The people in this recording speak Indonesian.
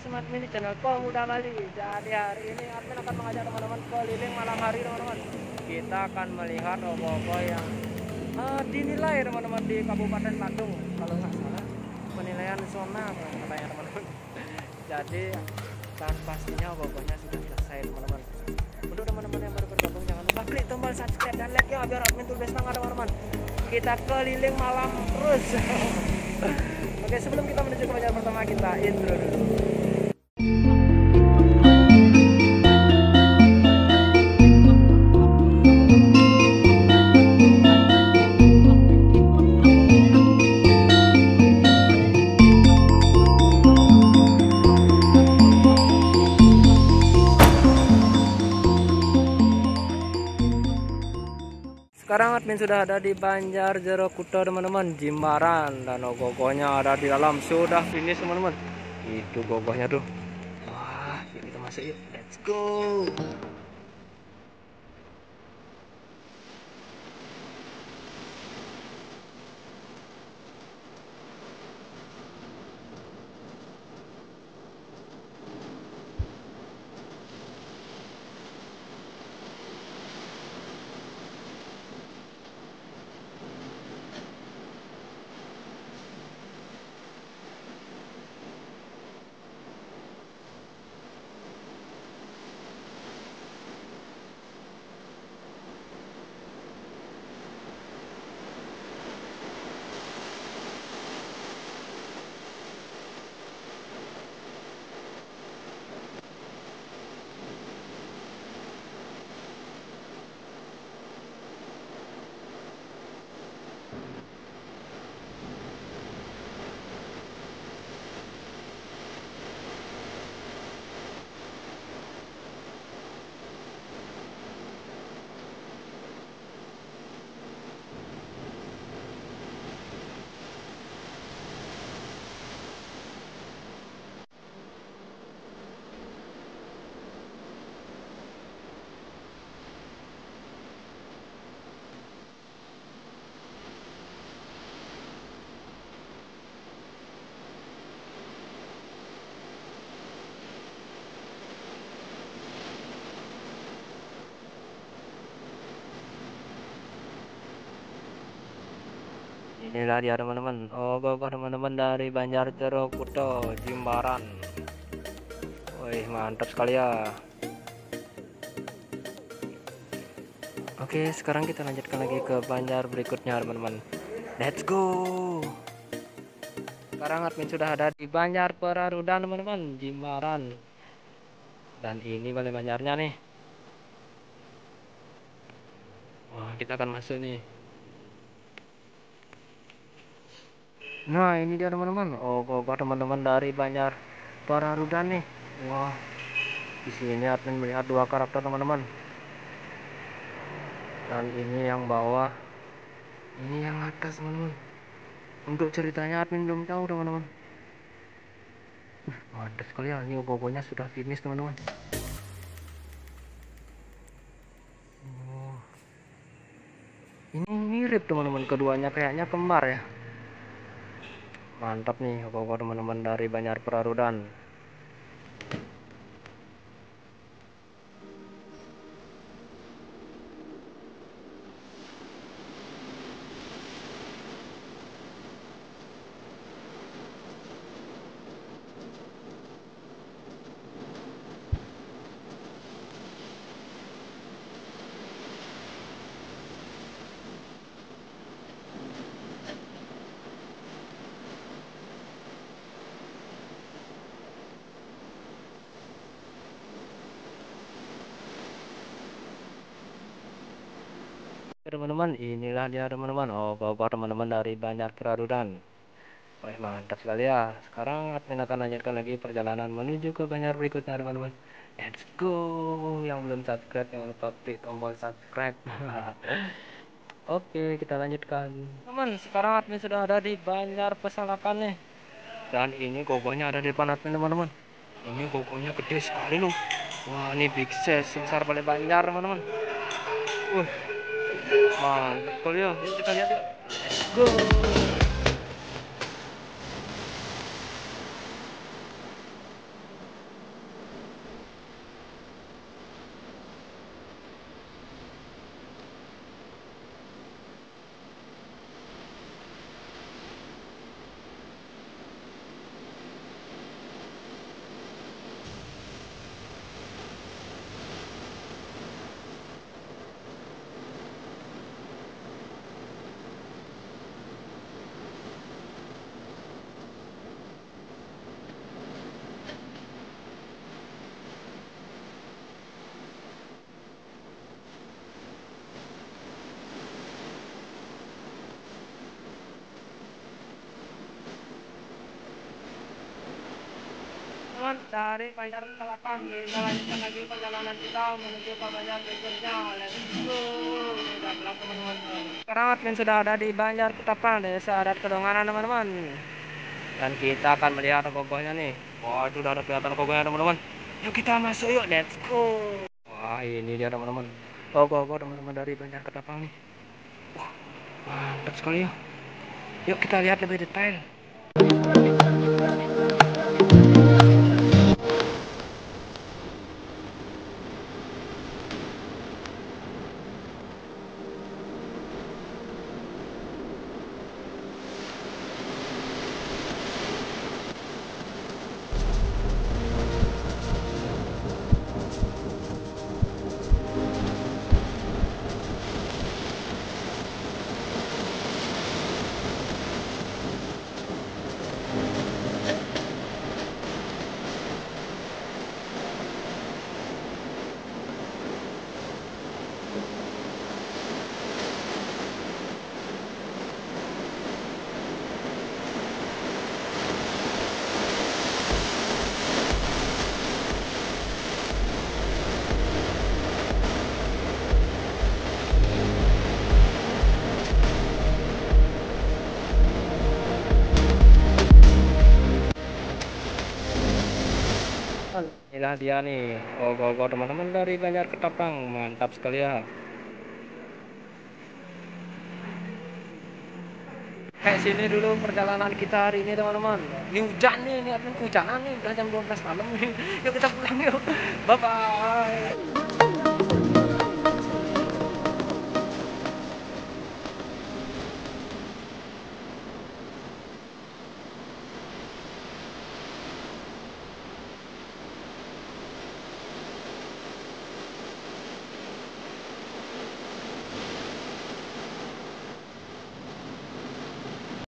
Smart Mini channel. Pemuda Bali Jadi hari ini admin akan mengajak teman-teman keliling malam hari teman-teman. Kita akan melihat obo-obo yang uh, dinilai teman-teman di Kabupaten Bandung. Kalau nggak salah penilaian zona katanya teman-teman. Jadi dan pastinya obo-obonya sudah selesai teman-teman. Untuk teman-teman yang baru bergabung jangan lupa klik tombol subscribe dan like ya biar admin tulis semangat teman-teman. Kita keliling malam terus. Oke sebelum kita menuju ke banjar pertama kita intro dulu admin sudah ada di Banjar Jero Kuta teman-teman. Jimbaran dan gogohnya ada di dalam. Sudah finish teman-teman. Itu gogohnya tuh. Wah yuk kita masuk yuk. Let's go inilah dia teman-teman. Oh gogoh teman-teman dari Banjar Jero Kuto Jimbaran. Wih mantap sekali ya. Oke sekarang kita lanjutkan lagi ke Banjar berikutnya teman-teman. Let's go! Sekarang admin sudah ada di Banjar Perarudan teman-teman. Jimbaran. Dan ini balai Banjarnya nih. Wah kita akan masuk nih Nah ini dia teman-teman. Oh kok teman-teman dari Banjar Pararudan nih. Wah di sini admin melihat dua karakter teman-teman. Dan ini yang bawah, ini yang atas teman-teman. Untuk ceritanya admin belum tahu teman-teman. Mantap sekali ya. Ini gogonya sudah finish teman-teman. Oh. Ini mirip teman-teman keduanya kayaknya kembar ya mantap nih pokok teman-teman dari Banjar Perarudan teman-teman inilah dia teman-teman. Oh bapak teman-teman dari banyak Peradudan Wah mantap sekali ya. Sekarang admin akan lanjutkan lagi perjalanan menuju ke banyak berikutnya teman-teman. Let's go. Yang belum subscribe jangan lupa klik tombol subscribe. Oke kita lanjutkan. Teman sekarang admin sudah ada di Banjar Pesalakan nih. Dan ini gogonya ada di depan admin teman-teman. Ini gogonya gede sekali loh. Wah ini big size sebesar paling banjar teman-teman. Uh mantap ya yuk. Kita lihat yuk. Let's go teman-teman dari Banjar Kelapang kita lanjutkan lagi perjalanan kita menuju ke Banjar berikutnya let's go. Teman-teman. Sekarang admin sudah ada di Banjar Ketapang desa adat Kedonganan teman-teman. Dan kita akan melihat kokohnya nih. Wah itu udah ada kelihatan kokohnya teman-teman. Yuk kita masuk yuk let's go. Wah ini dia teman-teman. Kokoh-kokoh teman-teman dari Banjar Ketapang nih wah mantap sekali ya. Yuk kita lihat lebih detail inilah dia nih ogo-ogo teman-teman dari Banjar Ketapang mantap sekali ya. Kayak sini dulu perjalanan kita hari ini teman-teman. Ini hujan nih ini hujanan nih udah jam 12 malam nih. Yuk kita pulang yuk. Bye bye